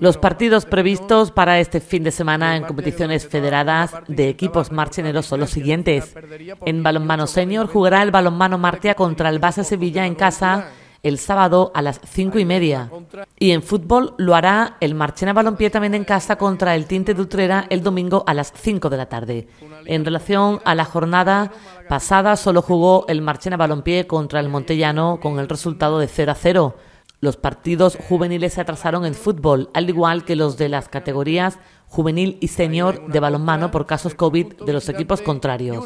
Los partidos previstos para este fin de semana en competiciones federadas de equipos marcheneros son los siguientes. En balonmano senior jugará el balonmano Martia contra el Base Sevilla en casa el sábado a las cinco y media. Y en fútbol lo hará el Marchena Balompié también en casa contra el Tinte de Utrera el domingo a las 5 de la tarde. En relación a la jornada pasada, solo jugó el Marchena Balompié contra el Montellano con el resultado de 0 a 0. Los partidos juveniles se atrasaron en fútbol, al igual que los de las categorías juvenil y senior de balonmano por casos COVID de los equipos contrarios.